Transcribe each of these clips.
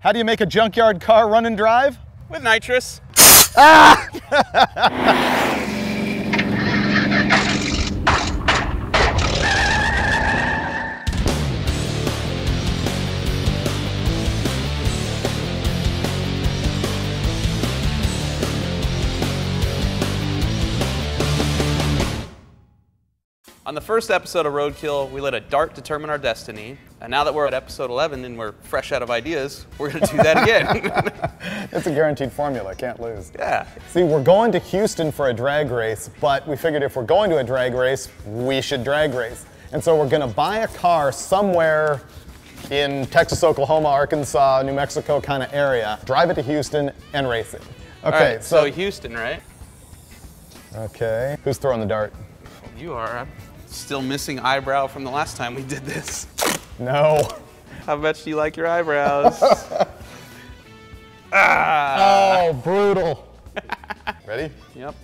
How do you make a junkyard car run and drive? With nitrous. On the first episode of Roadkill, we let a dart determine our destiny. And now that we're at episode 11 and we're fresh out of ideas, we're going to do that again. It's a guaranteed formula, can't lose. yeah. See, we're going to Houston for a drag race, but we figured if we're going to a drag race, we should drag race. And so we're gonna buy a car somewhere in Texas, Oklahoma, Arkansas, New Mexico kind of area, drive it to Houston and race it. Okay, right, so so, Houston, right? okay, who's throwing the dart? You are. Still missing eyebrow from the last time we did this. No. How much do you like your eyebrows? ah! Oh, brutal. Ready? Yep.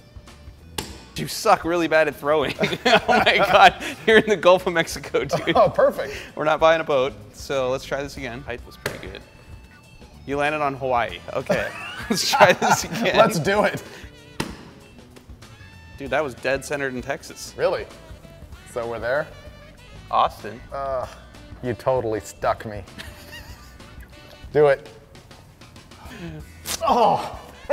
You suck really bad at throwing. oh my god, you're in the Gulf of Mexico, dude. Oh, perfect. We're not buying a boat, so let's try this again. Height was pretty good. You landed on Hawaii. Okay, let's try this again. Let's do it. Dude, that was dead centered in Texas. Really? So we're there? Austin. You totally stuck me. Do it. Oh!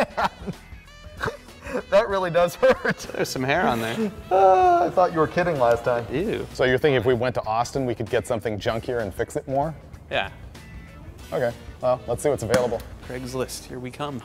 that really does hurt. There's some hair on there. Ah, I thought you were kidding last time. Ew. So you're thinking if we went to Austin, we could get something junkier and fix it more? Yeah. Okay, well, let's see what's available. Craigslist, here we come.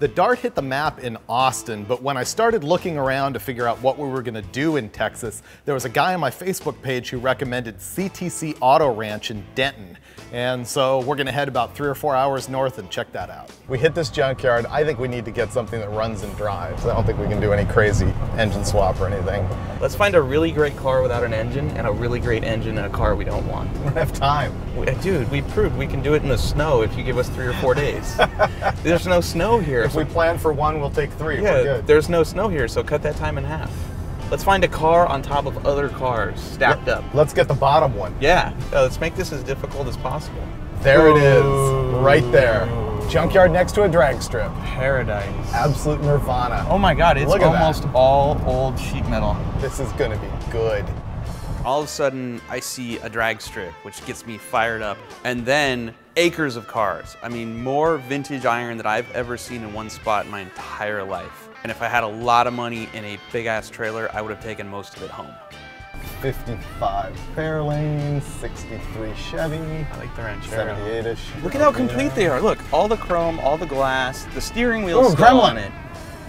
The Dart hit the map in Austin, but when I started looking around to figure out what we were gonna do in Texas, there was a guy on my Facebook page who recommended CTC Auto Ranch in Denton. And so we're gonna head about three or four hours north and check that out. We hit this junkyard. I think we need to get something that runs and drives. I don't think we can do any crazy engine swap or anything. Let's find a really great car without an engine and a really great engine in a car we don't want. We don't have time. We- Dude, we proved we can do it in the snow if you give us three or four days. There's no snow here. If we plan for one, we'll take three. yeah, we're good. there's no snow here, so cut that time in half. Let's find a car on top of other cars stacked up. Let's get the bottom one. Yeah, uh, let's make this as difficult as possible. There it is, right there. Junkyard next to a drag strip. Paradise. Absolute nirvana. Oh my god, it's at that. almost all old sheet metal. This is gonna be good. All of a sudden, I see a drag strip, which gets me fired up. And then acres of cars. I mean, more vintage iron than I've ever seen in one spot in my entire life. And if I had a lot of money in a big ass trailer, I would have taken most of it home. 55 Fairlane, 63 Chevy, I like the Ranchero. 78-ish. Look at how complete they are. Look, all the chrome, all the glass, the steering wheel Ooh, still Gremlin. on it.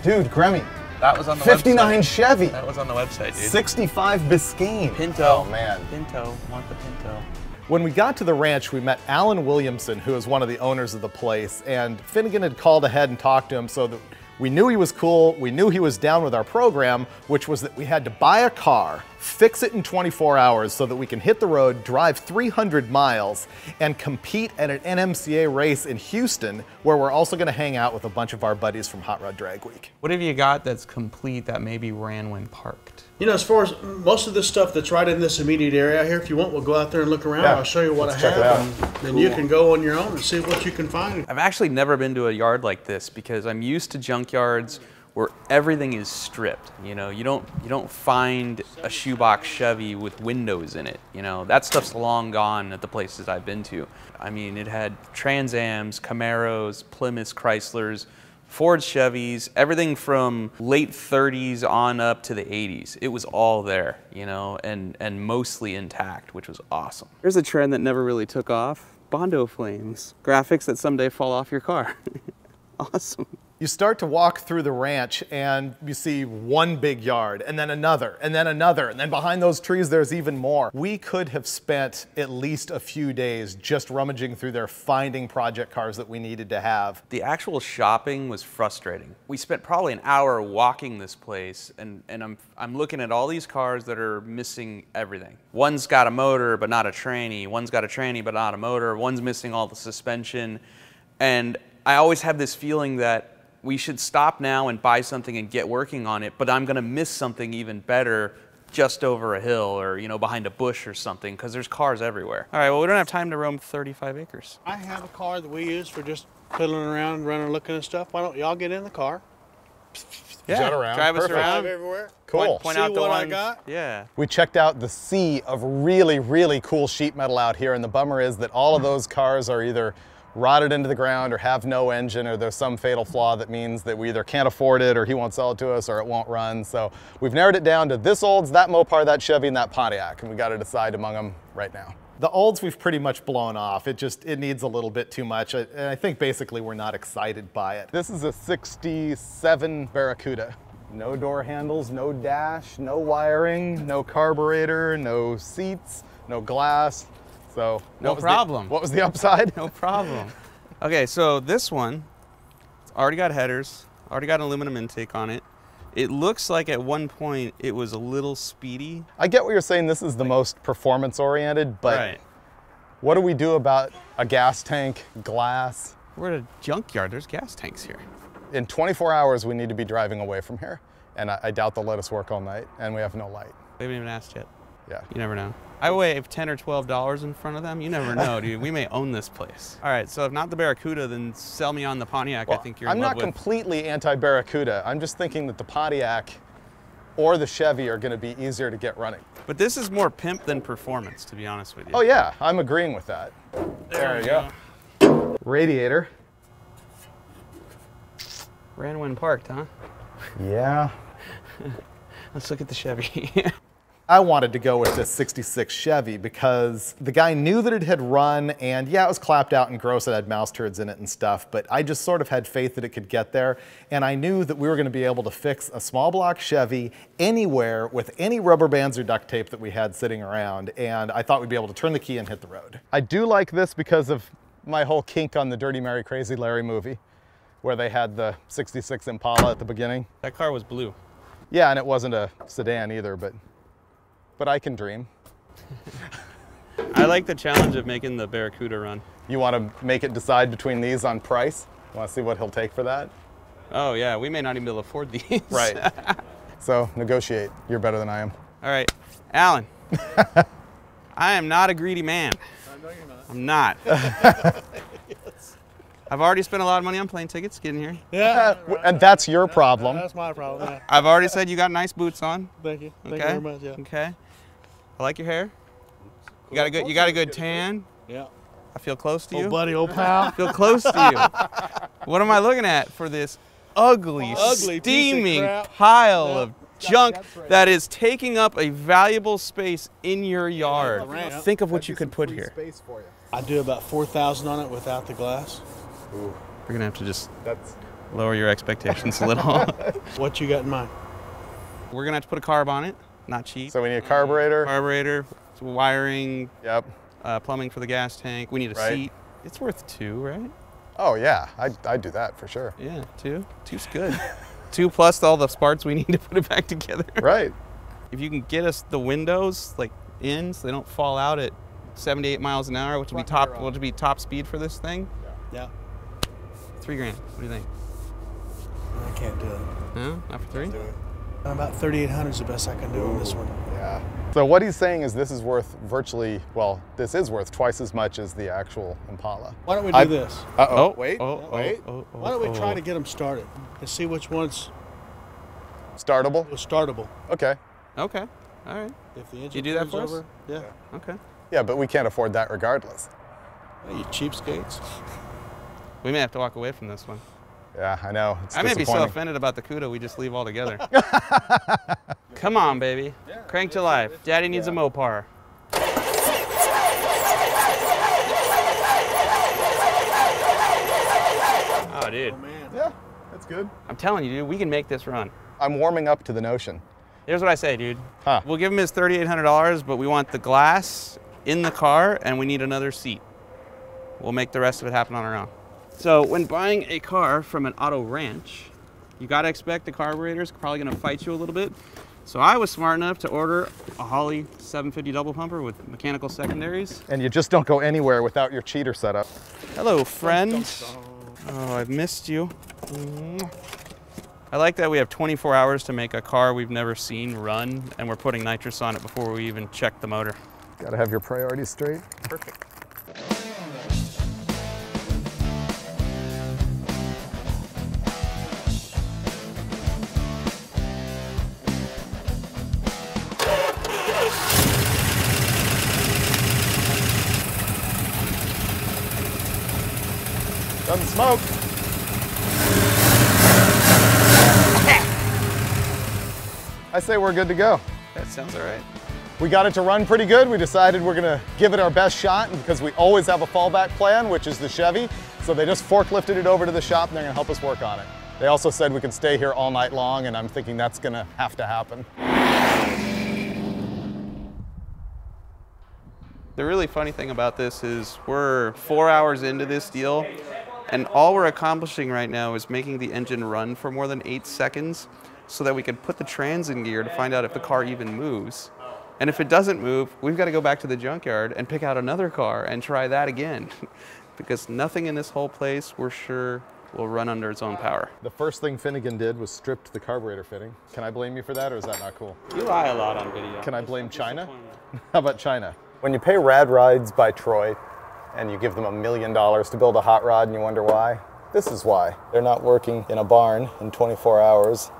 Dude, Grammy. That was on the 59 website. Chevy. That was on the website, dude. 65 Biscayne. Pinto. Oh, man. Pinto. Want the Pinto. When we got to the ranch, we met Allen Williamson, who is one of the owners of the place, and Finnegan had called ahead and talked to him so that we knew he was cool, we knew he was down with our program, which was that we had to buy a car, fix it in 24 hours so that we can hit the road, drive 300 miles, and compete at an NMCA race in Houston, where we're also going to hang out with a bunch of our buddies from Hot Rod Drag Week. What have you got that's complete that maybe ran when parked? You know, as far as most of this stuff that's right in this immediate area here, if you want, we'll go out there and look around. Yeah, I'll show you what let's I check it have, out. and then you can go on your own and see what you can find. I've actually never been to a yard like this because I'm used to junkyards where everything is stripped. You know, you don't you don't find a shoebox Chevy with windows in it. You know, that stuff's long gone at the places I've been to. I mean, it had Transams, Camaros, Plymouths, Chryslers, Ford Chevys, everything from late 30s on up to the 80s. It was all there, you know, and and mostly intact, which was awesome. Here's a trend that never really took off. Bondo flames, graphics that someday fall off your car. awesome. You start to walk through the ranch and you see one big yard and then another and then another and then behind those trees there's even more. We could have spent at least a few days just rummaging through there finding project cars that we needed to have. The actual shopping was frustrating. We spent probably an hour walking this place, and, and I'm, I'm looking at all these cars that are missing everything. One's got a motor, but not a tranny. One's got a tranny, but not a motor. One's missing all the suspension. And I always have this feeling that we should stop now and buy something and get working on it, but I'm gonna miss something even better just over a hill or you know behind a bush or something because there's cars everywhere. All right, well we don't have time to roam 35 acres. I have a car that we use for just piddling around, running, looking at stuff. Why don't y'all get in the car? Yeah, Jet around. drive us Perfect. around. Drive everywhere. Cool. Point, point See out the what I got? Yeah. We checked out the sea of really, really cool sheet metal out here, and the bummer is that all of those cars are either rotted into the ground or have no engine or there's some fatal flaw that means that we either can't afford it or he won't sell it to us or it won't run. So we've narrowed it down to this Olds, that Mopar, that Chevy, and that Pontiac, and we got to decide among them right now. The Olds we've pretty much blown off. It just, it needs a little bit too much. Uh, and I think basically we're not excited by it. This is a 67 Barracuda. No door handles, no dash, no wiring, no carburetor, no seats, no glass. So No what was the- problem. what was the upside? No problem. okay, so this one, it's already got headers, already got an aluminum intake on it. It looks like at one point it was a little speedy. I get what you're saying. This is the most performance oriented, but right. what do we do about a gas tank, glass? We're at a junkyard. There's gas tanks here. In 24 hours, we need to be driving away from here. And I, I doubt they'll let us work all night, and we have no light. They haven't even asked yet. Yeah. You never know. I wave ten or twelve dollars in front of them. You never know, dude. We may own this place. All right, so if not the Barracuda, then sell me on the Pontiac. I think you're I'm love not with. completely anti-Barracuda. I'm just thinking that the Pontiac or the Chevy are going to be easier to get running. but this is more pimp than performance, to be honest with you. Oh yeah, I'm agreeing with that. There, you go. Radiator. Ran when parked, huh? Yeah. Let's look at the Chevy. I wanted to go with this 66 Chevy because the guy knew that it had run and yeah, it was clapped out and gross. It had mouse turds in it and stuff, but I just sort of had faith that it could get there. And I knew that we were going to be able to fix a small block Chevy anywhere with any rubber bands or duct tape that we had sitting around. And I thought we'd be able to turn the key and hit the road. I do like this because of my whole kink on the Dirty Mary Crazy Larry movie where they had the 66 Impala at the beginning. that car was blue. Yeah, and it wasn't a sedan either, but but I can dream. I like the challenge of making the Barracuda run. You want to make it decide between these on price? Want to see what he'll take for that? Oh yeah, we may not even be able to afford these. Right. So negotiate. You're better than I am. All right, Allen. I am not a greedy man. I know you're not. I'm not. I've already spent a lot of money on plane tickets getting here. Yeah. And that's your problem. That's my problem. Yeah. I've already said you got nice boots on. Thank you. Thank Okay. you very much. Yeah. Okay. I like your hair. You got a good. You got a good tan. Yeah. I feel close to you. Old buddy, old pal. feel close to you. what am I looking at for this ugly, Ugly piece of steaming pile Yeah. of junk right. that is taking up a valuable space in your yard? ranch. Think of what you could put here. You. I do about four thousand on it without the glass. Ooh. We're gonna have to just That's lower your expectations a little. What you got in mind? We're gonna have to put a carb on it. Not cheap. so we need a carburetor. Carburetor, wiring, Yep. uh, plumbing for the gas tank. We need a Right. seat. It's worth two, right? Oh yeah, I I do that for sure. Yeah, two. Two's good. two plus all the parts we need to put it back together. Right. If you can get us the windows like in, so they don't fall out at 78 miles an hour, which would be top, which would be top speed for this thing. Yeah. yeah. Three grand. What do you think? I can't do it. No, not for three. Do it. About thirty-eight hundred is the best I can do on this one. Yeah. So what he's saying is this is worth virtually well, this is worth twice as much as the actual Impala. Why don't we do I- this? Uh Oh, Wait. oh, oh, wait. oh, oh, Why don't we try oh. to get them started and see which one's Startable. startable? Okay. Okay. All right. If the engine You do that turns for us? over, yeah. Okay. Yeah, but we can't afford that regardless. Hey, you cheapskates. We may have to walk away from this one. Yeah, I know. It's I may be so offended about the CUDA, we just leave altogether. Come on, baby. Crank to life. Daddy needs a Mopar. Oh, dude. Oh, man. Yeah, that's good. I'm telling you, dude, we can make this run. I'm warming up to the notion. Here's what I say, dude. Huh. We'll give him his $3,800, but we want the glass in the car and we need another seat. We'll make the rest of it happen on our own. So, when buying a car from an auto ranch, you got to expect the carburetor's probably going to fight you a little bit. So, I was smart enough to order a Holley 750 double pumper with mechanical secondaries. And you just don't go anywhere without your cheater setup. Hello, friend. Oh, I've missed you. I like that we have 24 hours to make a car we've never seen run, and we're putting nitrous on it before we even check the motor. Gotta have your priorities straight. Perfect. Doesn't smoke. I say we're good to go. That sounds all right. We got it to run pretty good. We decided we're gonna give it our best shot because we always have a fallback plan, which is the Chevy. So they just forklifted it over to the shop and they're gonna help us work on it. They also said we can stay here all night long and I'm thinking that's gonna have to happen. The really funny thing about this is we're four hours into this deal, and all we're accomplishing right now is making the engine run for more than eight seconds so that we can put the trans in gear to find out if the car even moves. And if it doesn't move, we've got to go back to the junkyard and pick out another car and try that again. because nothing in this whole place, we're sure, will run under its own power. The first thing Finnegan did was stripped the carburetor fitting. Can I blame you for that or is that not cool? You lie a lot on video. Can I blame China? How about China? When you pay Rad Rides by Troy and you give them a million dollars to build a hot rod and you wonder why, this is why. They're not working in a barn in 24 hours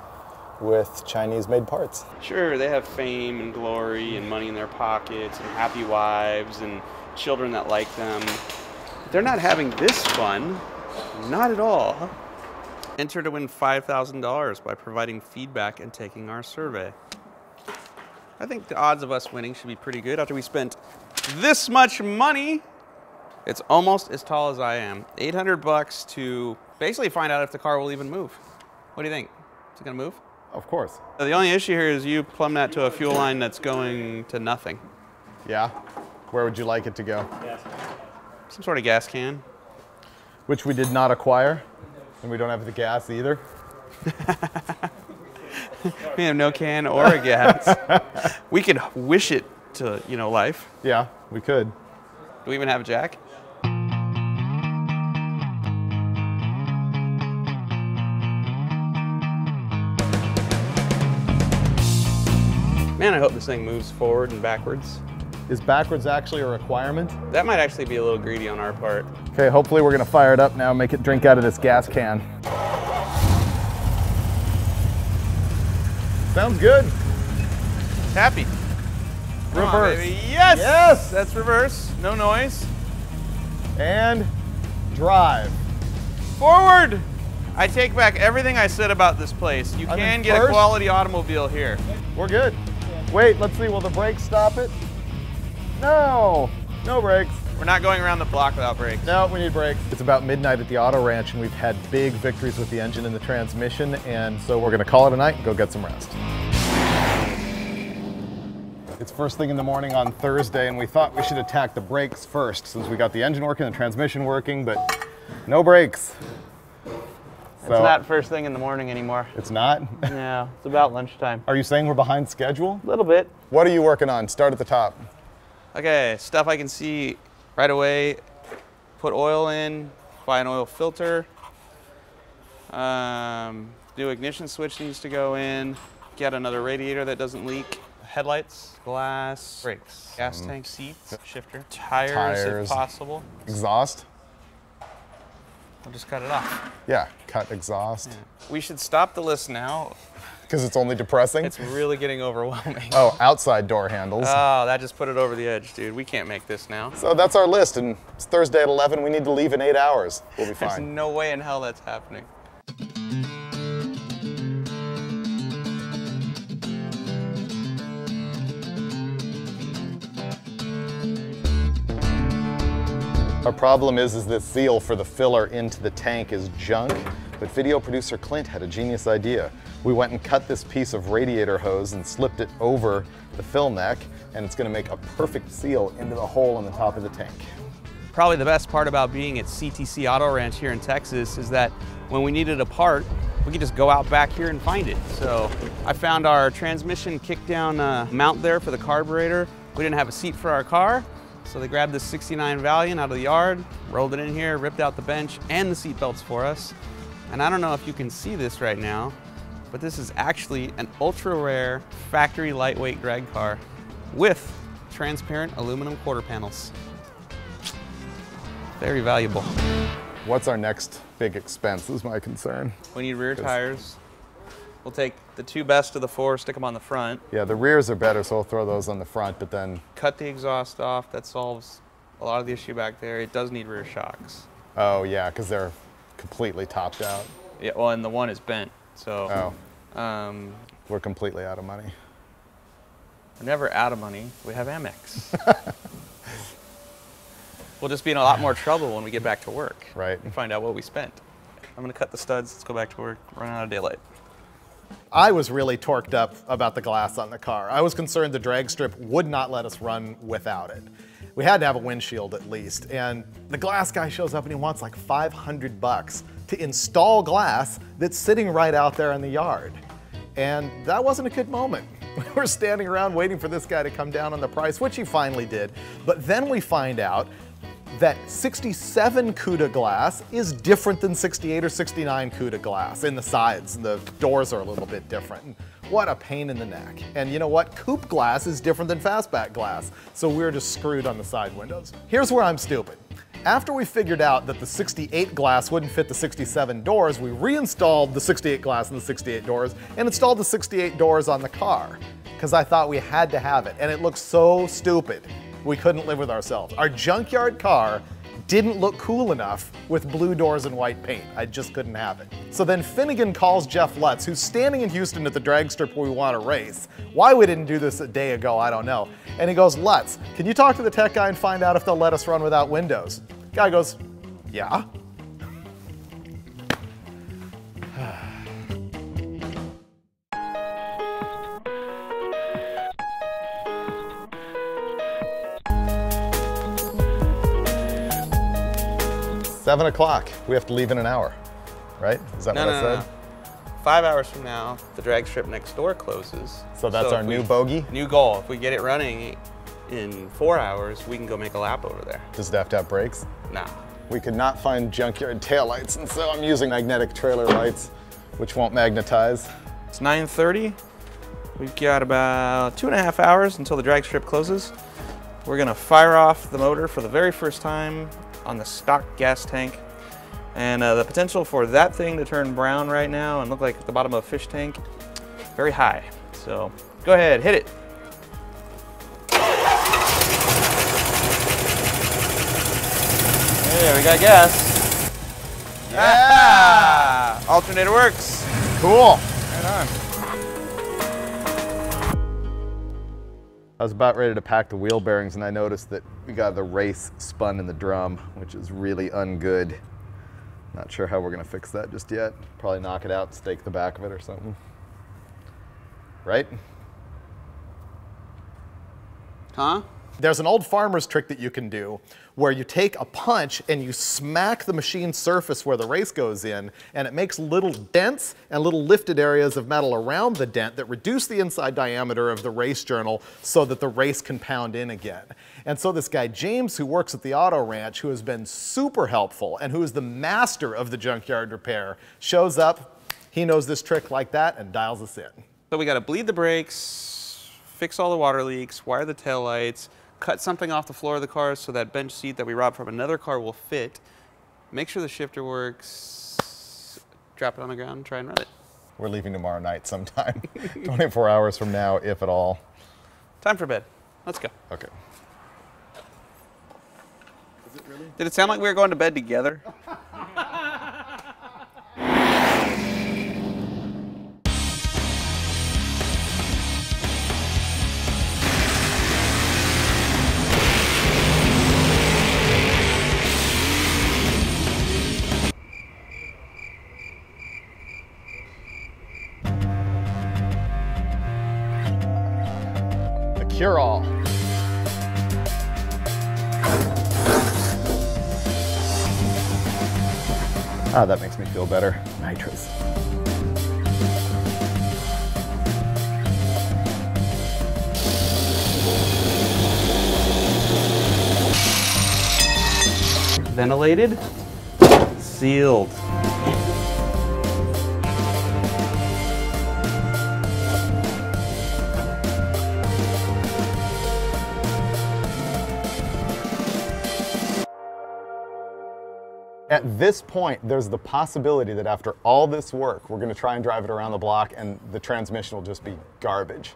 with Chinese made parts. Sure, they have fame and glory and money in their pockets and happy wives and children that like them. They're not having this fun. Not at all. Enter to win $5,000 by providing feedback and taking our survey. I think the odds of us winning should be pretty good after we spent this much money. It's almost as tall as I am. 800 bucks to basically find out if the car will even move. What do you think? Is it gonna move? Of course. The only issue here is you plumb that to a fuel line that's going to nothing. Yeah? Where would you like it to go? Some sort of gas can. Which we did not acquire, and we don't have the gas either. We have no can or a gas. we could wish it to, you know, life. Yeah, we could. Do we even have a jack? Man, I hope this thing moves forward and backwards. Is backwards actually a requirement? That might actually be a little greedy on our part. Okay, hopefully we're gonna fire it up now, make it drink out of this gas can. Sounds good. Happy. Come on, Reverse. baby. Yes! Yes! That's reverse. No noise. And drive. Forward! I take back everything I said about this place. You I'm can get a quality automobile here. We're good. Wait, let's see, will the brakes stop it? No, no brakes. We're not going around the block without brakes. No, we need brakes. It's about midnight at the auto ranch and we've had big victories with the engine and the transmission and so we're gonna call it a night and go get some rest. It's first thing in the morning on Thursday and we thought we should attack the brakes first since we got the engine working and the transmission working, but no brakes. It's not first thing in the morning anymore. It's not? No, it's about lunchtime. Are you saying we're behind schedule? A little bit. What are you working on? Start at the top. Okay, stuff I can see right away. Put oil in, buy an oil filter. Um, new ignition switch needs to go in. Get another radiator that doesn't leak. Headlights, glass, brakes, gas tank, seats, shifter, tires, Tires. if possible. Exhaust? I'll just cut it off. Yeah, cut exhaust. We should stop the list now. Because it's only depressing? It's really getting overwhelming. oh, outside door handles. Oh, that just put it over the edge, dude. We can't make this now. so that's our list, and it's Thursday at 11. We need to leave in eight hours. We'll be There's fine. no way in hell that's happening. Our problem is, is this seal for the filler into the tank is junk, but video producer Clint had a genius idea. We went and cut this piece of radiator hose and slipped it over the fill neck, and it's gonna make a perfect seal into the hole in the top of the tank. Probably the best part about being at CTC Auto Ranch here in Texas is that when we needed a part, we could just go out back here and find it. So I found our transmission kickdown uh, mount there for the carburetor. We didn't have a seat for our car, so they grabbed this 69 Valiant out of the yard, rolled it in here, ripped out the bench and the seat belts for us. And I don't know if you can see this right now, but this is actually an ultra rare factory lightweight drag car with transparent aluminum quarter panels. Very valuable. What's our next big expense is my concern. We need rear tires. We'll take the two best of the four, stick them on the front, Yeah, the rears are better, so we'll throw those on the front, but then, cut the exhaust off. That solves a lot of the issue back there. It does need rear shocks. oh yeah, because they're completely topped out. Yeah, well, and the one is bent, so Oh, um, we're completely out of money. we're never out of money. We have Amex. we'll just be in a lot more trouble when we get back to work. Right. And find out what we spent. I'm gonna cut the studs. Let's go back to work. Run out of daylight. I was really torqued up about the glass on the car. I was concerned the drag strip would not let us run without it. We had to have a windshield at least, and the glass guy shows up and he wants like 500 bucks to install glass that's sitting right out there in the yard. And that wasn't a good moment. We were standing around waiting for this guy to come down on the price, which he finally did. But then we find out that 67 CUDA glass is different than 68 or 69 CUDA glass in the sides. and The doors are a little bit different. What a pain in the neck. And you know what? Coupe glass is different than fastback glass. So we're just screwed on the side windows. Here's where I'm stupid. After we figured out that the 68 glass wouldn't fit the 67 doors, we reinstalled the 68 glass in the 68 doors and installed the 68 doors on the car because I thought we had to have it. And it looks so stupid. We couldn't live with ourselves. Our junkyard car didn't look cool enough with blue doors and white paint. I just couldn't have it. So then Finnegan calls Jeff Lutz, who's standing in Houston at the drag strip where we want to race. Why we didn't do this a day ago, I don't know. And he goes, Lutz, can you talk to the tech guy and find out if they'll let us run without windows? Guy goes, yeah. Seven o'clock. We have to leave in an hour, right? Is that No, what no, I said? no. Five hours from now, the drag strip next door closes. So that's if our new we- bogey? New goal. If we get it running in four hours, we can go make a lap over there. Does it have to have brakes? Nah. We could not find junkyard taillights, and so I'm using magnetic trailer lights, which won't magnetize. It's 9.30. We've got about two and a half hours until the drag strip closes. We're gonna fire off the motor for the very first time on the stock gas tank. And uh, the potential for that thing to turn brown right now and look like the bottom of a fish tank, very high. So go ahead, hit it. There, we got gas. Yeah! Alternator works. Cool. Right on. I was about ready to pack the wheel bearings, and I noticed that we got the race spun in the drum, which is really ungood. Not sure how we're gonna fix that just yet. Probably knock it out, stake the back of it or something. Right? Huh? There's an old farmer's trick that you can do where you take a punch and you smack the machine surface where the race goes in, and it makes little dents and little lifted areas of metal around the dent that reduce the inside diameter of the race journal so that the race can pound in again. And so this guy, James, who works at the auto ranch, who has been super helpful and who is the master of the junkyard repair, shows up, he knows this trick like that, and dials us in. So we got to bleed the brakes, fix all the water leaks, wire the taillights, cut something off the floor of the car so that bench seat that we robbed from another car will fit, make sure the shifter works, drop it on the ground, try and run it. We're leaving tomorrow night sometime, 24 hours from now, if at all. Time for bed. Let's go. Okay. Did it sound like we were going to bed together? Ah, that makes me feel better. Nitrous. Ventilated, sealed. This point, there's the possibility that after all this work, we're going to try and drive it around the block and the transmission will just be garbage.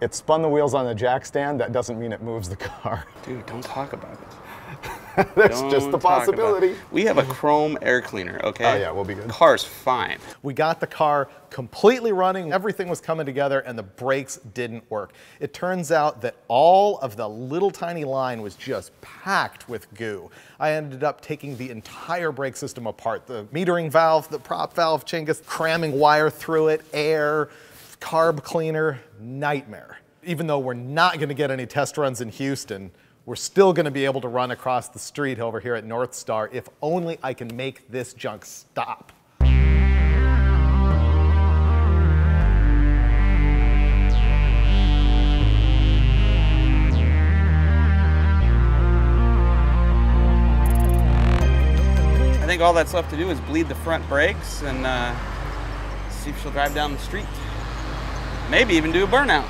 It spun the wheels on the jack stand. That doesn't mean it moves the car. Dude, don't talk about it. Don't just the talk about it. possibility. We have a chrome air cleaner, okay? Oh, yeah, we'll be good. Car's fine. We got the car completely running, everything was coming together, and the brakes didn't work. It turns out that all of the little tiny line was just packed with goo. I ended up taking the entire brake system apart the metering valve, the prop valve, chingus, cramming wire through it, air, carb cleaner, nightmare. Even though we're not going to get any test runs in Houston, we're still going to be able to run across the street over here at North Star if only I can make this junk stop. I think all that's left to do is bleed the front brakes and uh, see if she'll drive down the street. Maybe even do a burnout.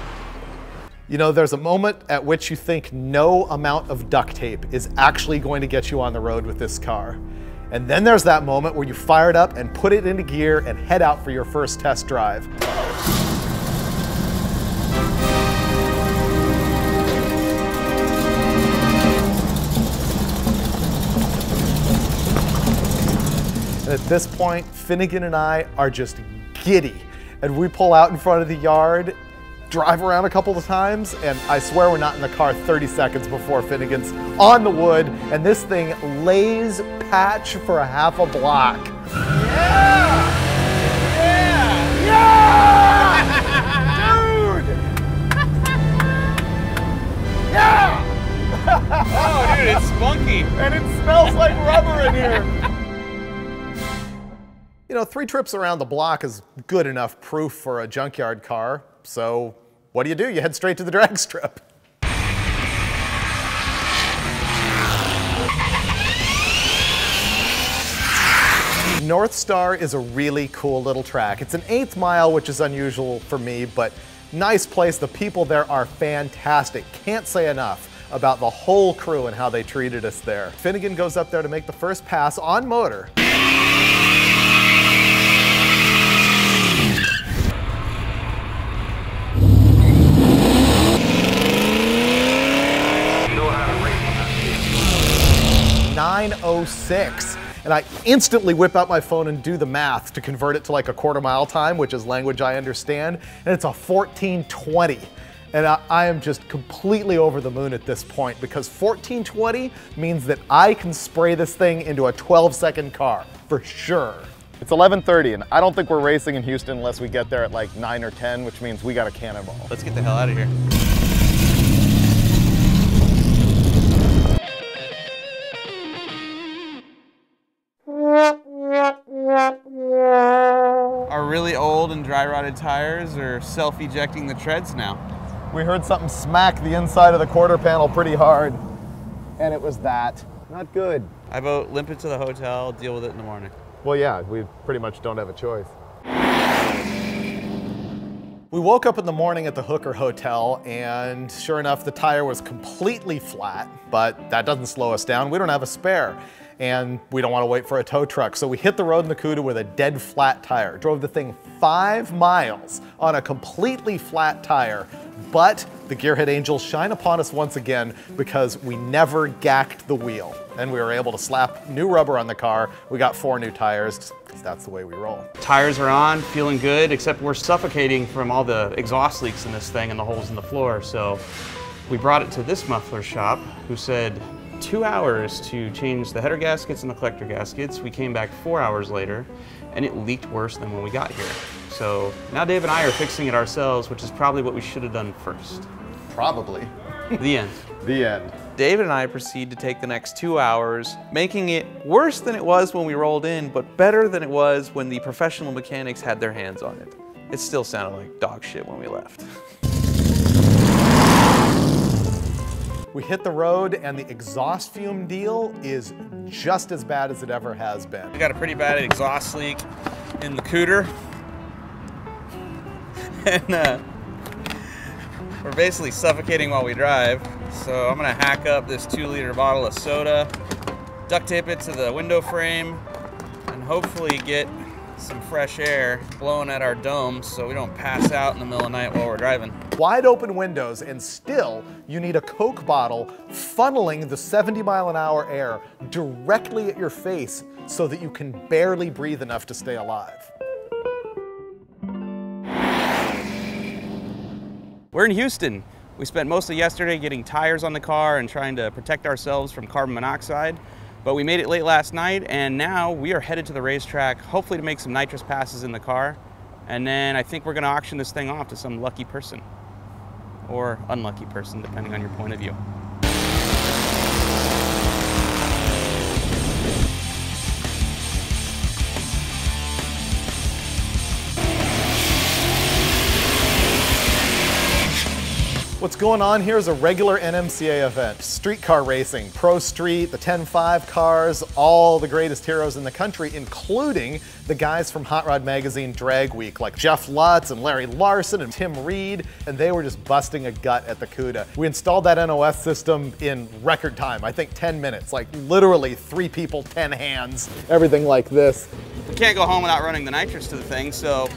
You know, there's a moment at which you think no amount of duct tape is actually going to get you on the road with this car. And then there's that moment where you fire it up and put it into gear and head out for your first test drive. And at this point, Finnegan and I are just giddy. And we pull out in front of the yard, drive around a couple of times, and I swear we're not in the car 30 seconds before Finnegan's on the wood, and this thing lays patch for a half a block. Yeah! Yeah! Yeah! dude! yeah! Oh, dude, it's spunky. And it smells like rubber in here. You know, three trips around the block is good enough proof for a junkyard car. So what do you do? You head straight to the drag strip. North Star is a really cool little track. It's an eighth mile, which is unusual for me, but nice place. The people there are fantastic. Can't say enough about the whole crew and how they treated us there. Finnegan goes up there to make the first pass on motor. Nine oh six, and I instantly whip out my phone and do the math to convert it to like a quarter mile time, which is language I understand, and it's a 1420. And I, I am just completely over the moon at this point because 1420 means that I can spray this thing into a 12 second car for sure. It's 11:30, and I don't think we're racing in Houston unless we get there at like 9 or 10, which means we got a cannonball. Let's get the hell out of here. Old and dry rotted tires are self ejecting the treads now. We heard something smack the inside of the quarter panel pretty hard, and it was that. Not good. I vote limp it to the hotel, deal with it in the morning. Well, yeah, we pretty much don't have a choice. We woke up in the morning at the Hooker Hotel, and sure enough, the tire was completely flat, but that doesn't slow us down. We don't have a spare, and we don't want to wait for a tow truck. So we hit the road in the Cuda with a dead flat tire, drove the thing five miles on a completely flat tire, but the Gearhead Angels shine upon us once again because we never gacked the wheel. And we were able to slap new rubber on the car. We got four new tires, because that's the way we roll. Tires are on, feeling good, except we're suffocating from all the exhaust leaks in this thing and the holes in the floor. So we brought it to this muffler shop who said two hours to change the header gaskets and the collector gaskets. We came back four hours later and it leaked worse than when we got here. So now Dave and I are fixing it ourselves, which is probably what we should have done first. Probably. The end. The end. David and I proceed to take the next two hours, making it worse than it was when we rolled in, but better than it was when the professional mechanics had their hands on it. It still sounded like dog shit when we left. We hit the road, and the exhaust fume deal is just as bad as it ever has been. We got a pretty bad exhaust leak in the cooter. and uh, we're basically suffocating while we drive. So I'm gonna hack up this two liter bottle of soda duct tape it to the window frame, and hopefully get some fresh air blowing at our dome so we don't pass out in the middle of the night while we're driving. Wide open windows, and still you need a Coke bottle funneling the 70 mile an hour air directly at your face so that you can barely breathe enough to stay alive. We're in Houston. We spent most of yesterday getting tires on the car and trying to protect ourselves from carbon monoxide. But we made it late last night and now we are headed to the racetrack, hopefully to make some nitrous passes in the car. And then I think we're gonna auction this thing off to some lucky person or unlucky person, depending on your point of view. What's going on here is a regular NMCA event. Streetcar racing, Pro Street, the 10-5 cars, all the greatest heroes in the country, including the guys from Hot Rod Magazine Drag Week, like Jeff Lutz and Larry Larson and Tim Reed, and they were just busting a gut at the CUDA. We installed that NOS system in record time, I think 10 minutes, like literally three people, 10 hands, everything like this. We can't go home without running the nitrous to the thing, so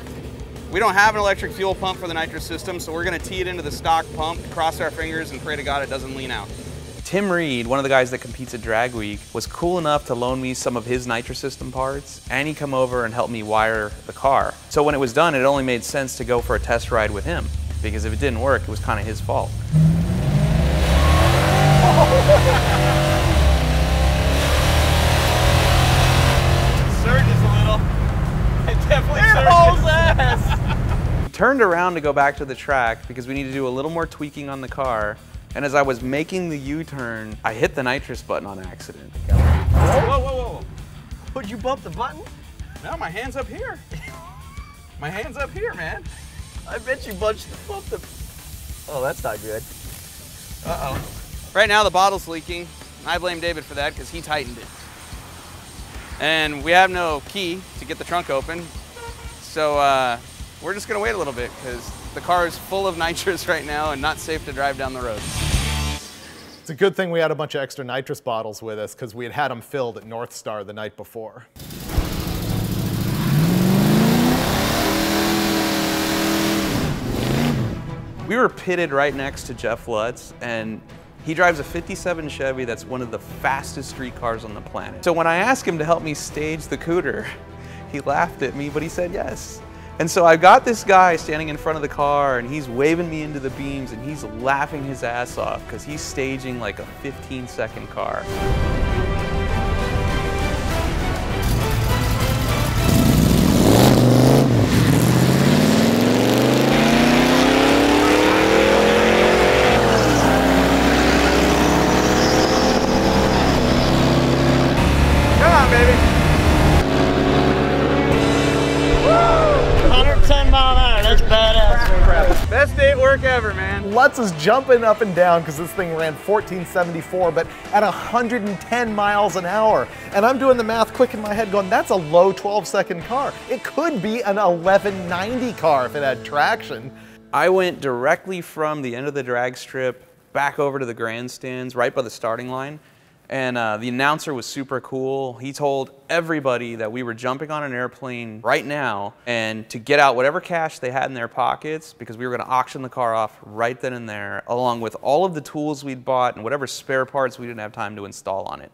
we don't have an electric fuel pump for the nitrous system, so we're gonna tee it into the stock pump, cross our fingers, and pray to God it doesn't lean out. Tim Reed, one of the guys that competes at Drag Week, was cool enough to loan me some of his nitrous system parts, and he come over and helped me wire the car. So when it was done, it only made sense to go for a test ride with him, because if it didn't work, it was kind of his fault. Turned around to go back to the track because we need to do a little more tweaking on the car. And as I was making the U-turn, I hit the nitrous button on accident. Whoa, whoa, whoa, whoa. Would you bump the button? No, my hand's up here. My hand's up here, man. I bet you bumped, bumped the. Oh, that's not good. Uh-oh. Right now the bottle's leaking. I blame David for that because he tightened it. And we have no key to get the trunk open. So uh, we're just gonna wait a little bit because the car is full of nitrous right now and not safe to drive down the road. It's a good thing we had a bunch of extra nitrous bottles with us because we had had them filled at North Star the night before. We were pitted right next to Jeff Lutz, and he drives a 57 Chevy that's one of the fastest street cars on the planet. So when I asked him to help me stage the cooter, he laughed at me, but he said yes. And so I got this guy standing in front of the car, and he's waving me into the beams, and he's laughing his ass off because he's staging like a 15 second car. Badass. Best date work ever, man. Lutz is jumping up and down because this thing ran 1474, but at 110 miles an hour. And I'm doing the math quick in my head going, that's a low 12 second car. It could be an 1190 car if it had traction. I went directly from the end of the drag strip back over to the grandstands right by the starting line. And uh, the announcer was super cool. He told everybody that we were jumping on an airplane right now and to get out whatever cash they had in their pockets because we were going to auction the car off right then and there, along with all of the tools we'd bought and whatever spare parts we didn't have time to install on it.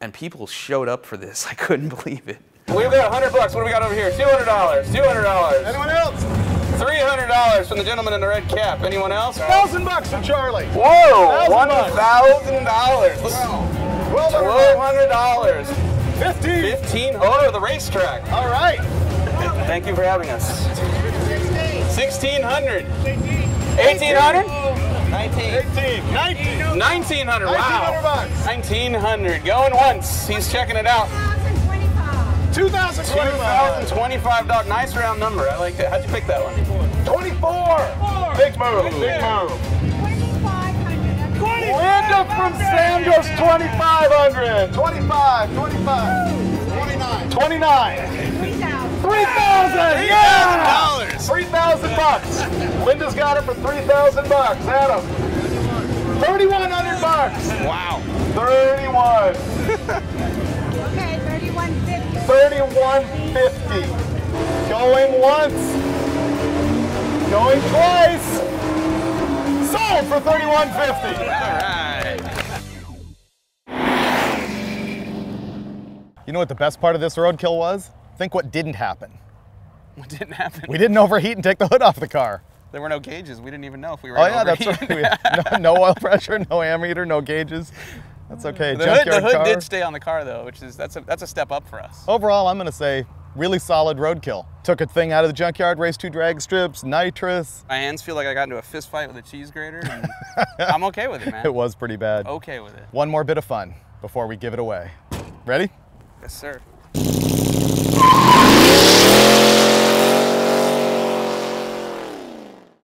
And people showed up for this. I couldn't believe it. We've got 100 bucks. What do we got over here? $200. $200. Anyone else? $300 from the gentleman in the red cap. Anyone else? Thousand bucks from Charlie. Whoa! Thousand bucks. $1,000. $1,200. 15. 15 Oh, the racetrack. All right. Thank you for having us. 1600 1800 18. 19. 1900 wow bucks. 1900 going once he's checking it out 2025. $2025 nice round number I like that how'd you pick that one 24. Big move. Big move. Linda from Sam goes 2,500. 25, 25. 29. 29. 3,000. Yeah. 3,000 bucks. Linda's got it for 3,000 bucks. Adam. 3,100 bucks. wow 31. Okay, 3150. 3150. Going once. Going twice. Sold for 3150. All right. You know what the best part of this roadkill was? Think what didn't happen. What didn't happen? We didn't overheat and take the hood off the car. There were no gauges. We didn't even know if we were. Oh gonna yeah, that's overheat. right. We had no, no oil pressure, no ammeter, no gauges. That's okay. The hood, the hood car. did stay on the car though, which is that's a that's a step up for us. Overall, I'm gonna say really solid roadkill. Took a thing out of the junkyard, raced two drag strips, nitrous. My hands feel like I got into a fist fight with a cheese grater, and I'm okay with it, man. It was pretty bad. okay with it. One more bit of fun before we give it away. Ready? Yes, sir.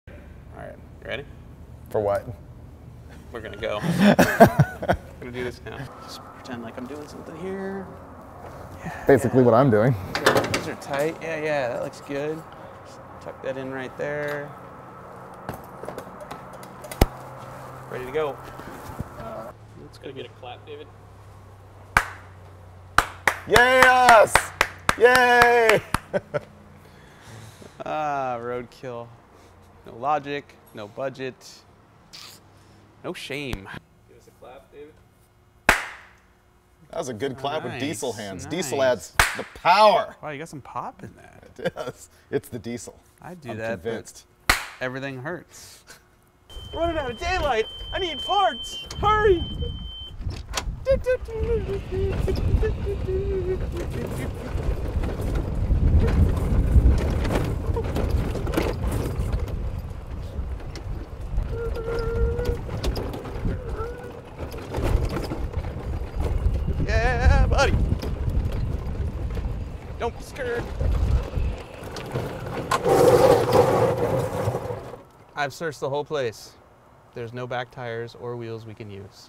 All right, you ready? For what? We're gonna go. gonna do this now. Just pretend like I'm doing something here. Basically what I'm doing. These are tight. Yeah, yeah, that looks good. Just tuck that in right there. Ready to go. Let's go get a clap, David. Yes! Yay! Ah, roadkill. No logic, no budget, no shame. Give us a clap, David. That was a good clap with diesel Nice, hands. Diesel adds the power. Wow, you got some pop in that. It does. It's the diesel. I do I'm that, but convinced. everything hurts. Running out of daylight. I need parts. Hurry! Yeah, buddy. Don't be scared. I've searched the whole place. There's no back tires or wheels we can use.